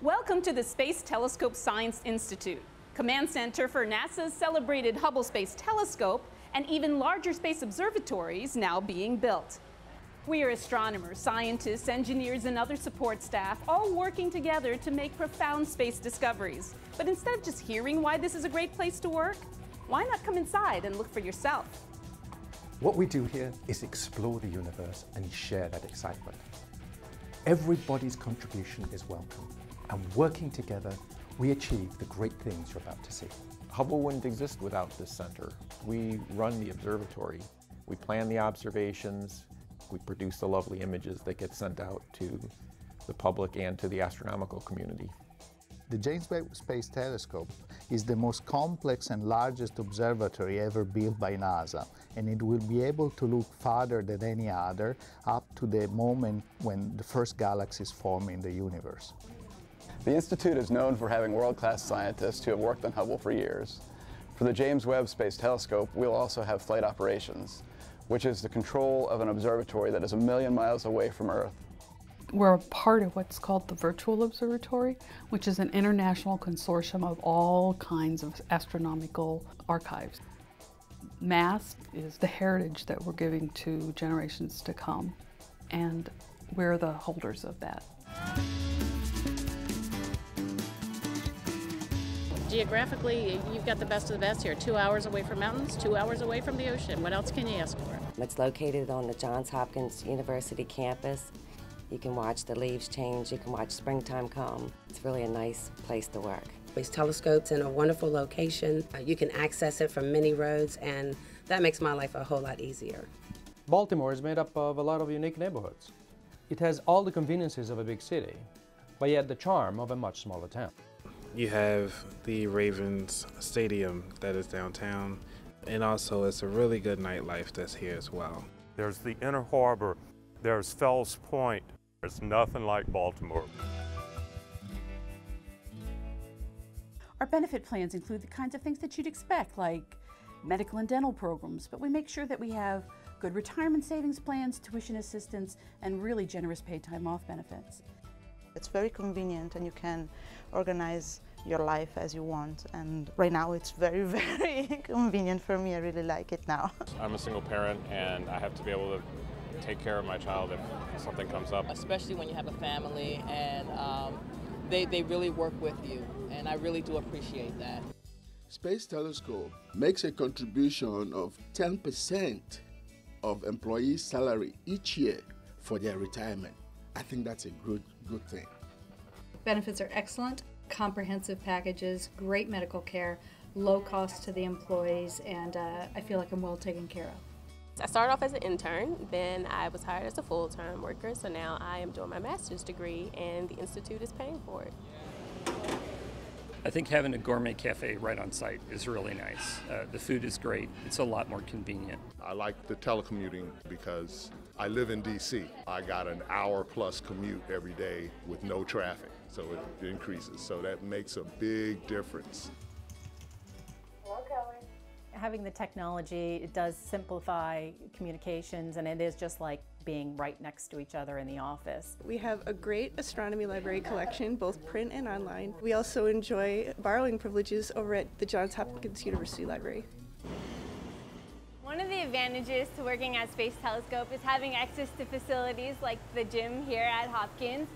Welcome to the Space Telescope Science Institute, command center for NASA's celebrated Hubble Space Telescope and even larger space observatories now being built. We are astronomers, scientists, engineers, and other support staff all working together to make profound space discoveries. But instead of just hearing why this is a great place to work, why not come inside and look for yourself? What we do here is explore the universe and share that excitement. Everybody's contribution is welcome, and working together, we achieve the great things you're about to see. Hubble wouldn't exist without this center. We run the observatory. We plan the observations. We produce the lovely images that get sent out to the public and to the astronomical community. The James Webb Space Telescope is the most complex and largest observatory ever built by NASA, and it will be able to look farther than any other up to the moment when the first galaxies form in the universe. The Institute is known for having world-class scientists who have worked on Hubble for years. For the James Webb Space Telescope, we'll also have flight operations, which is the control of an observatory that is a million miles away from Earth we're a part of what's called the Virtual Observatory, which is an international consortium of all kinds of astronomical archives. Math is the heritage that we're giving to generations to come, and we're the holders of that. Geographically, you've got the best of the best here. Two hours away from mountains, two hours away from the ocean. What else can you ask for? It's located on the Johns Hopkins University campus you can watch the leaves change, you can watch springtime come. It's really a nice place to work. These telescopes in a wonderful location. Uh, you can access it from many roads, and that makes my life a whole lot easier. Baltimore is made up of a lot of unique neighborhoods. It has all the conveniences of a big city, but yet the charm of a much smaller town. You have the Ravens Stadium that is downtown, and also it's a really good nightlife that's here as well. There's the Inner Harbor, there's Fells Point, There's nothing like Baltimore. Our benefit plans include the kinds of things that you'd expect, like medical and dental programs, but we make sure that we have good retirement savings plans, tuition assistance, and really generous paid time off benefits. It's very convenient and you can organize your life as you want and right now it's very very convenient for me I really like it now. I'm a single parent and I have to be able to take care of my child if something comes up. Especially when you have a family and um, they, they really work with you, and I really do appreciate that. Space Telescope makes a contribution of 10% of employees' salary each year for their retirement. I think that's a good, good thing. Benefits are excellent, comprehensive packages, great medical care, low cost to the employees, and uh, I feel like I'm well taken care of. I started off as an intern, then I was hired as a full-time worker, so now I am doing my master's degree and the Institute is paying for it. I think having a gourmet cafe right on site is really nice. Uh, the food is great. It's a lot more convenient. I like the telecommuting because I live in D.C. I got an hour plus commute every day with no traffic, so it increases. So that makes a big difference having the technology, it does simplify communications and it is just like being right next to each other in the office. We have a great astronomy library collection, both print and online. We also enjoy borrowing privileges over at the Johns Hopkins University Library. One of the advantages to working at Space Telescope is having access to facilities like the gym here at Hopkins.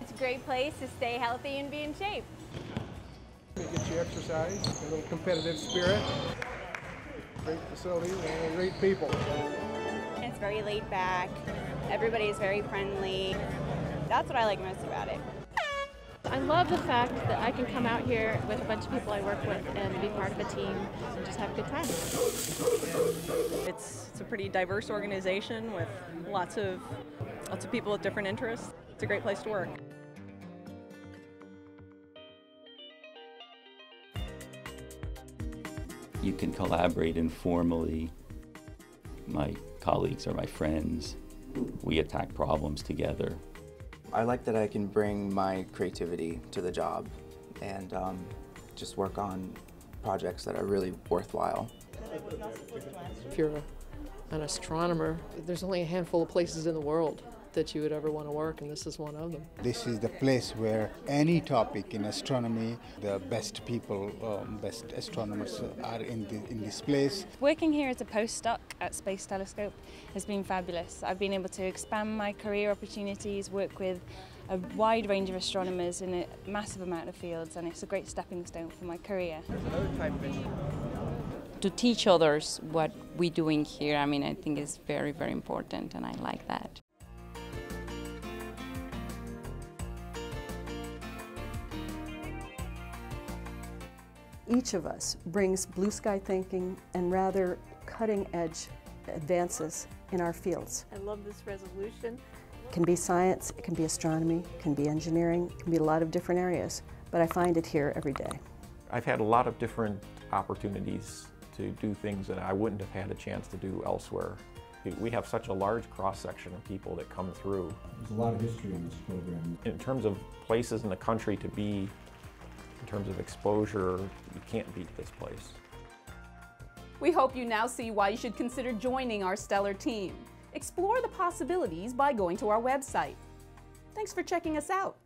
It's a great place to stay healthy and be in shape. You get you exercise, a little competitive spirit great facility, and great people. It's very laid back. Everybody is very friendly. That's what I like most about it. I love the fact that I can come out here with a bunch of people I work with and be part of a team and just have a good time. It's, it's a pretty diverse organization with lots of lots of people with different interests. It's a great place to work. You can collaborate informally. My colleagues are my friends. We attack problems together. I like that I can bring my creativity to the job and um, just work on projects that are really worthwhile. If you're an astronomer, there's only a handful of places in the world that you would ever want to work, and this is one of them. This is the place where any topic in astronomy, the best people, um, best astronomers are in, the, in this place. Working here as a postdoc at Space Telescope has been fabulous. I've been able to expand my career opportunities, work with a wide range of astronomers in a massive amount of fields, and it's a great stepping stone for my career. To teach others what we're doing here, I mean, I think is very, very important, and I like that. Each of us brings blue sky thinking and rather cutting edge advances in our fields. I love this resolution. It can be science, it can be astronomy, it can be engineering, it can be a lot of different areas, but I find it here every day. I've had a lot of different opportunities to do things that I wouldn't have had a chance to do elsewhere. We have such a large cross-section of people that come through. There's a lot of history in this program. In terms of places in the country to be, in terms of exposure, you can't beat this place. We hope you now see why you should consider joining our stellar team. Explore the possibilities by going to our website. Thanks for checking us out.